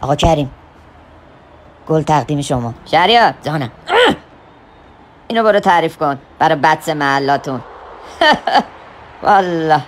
آقا کریم. گل تقدیم شما. شهریار جانم. اینو برو تعریف کن. برای بچه محلاتون. والله.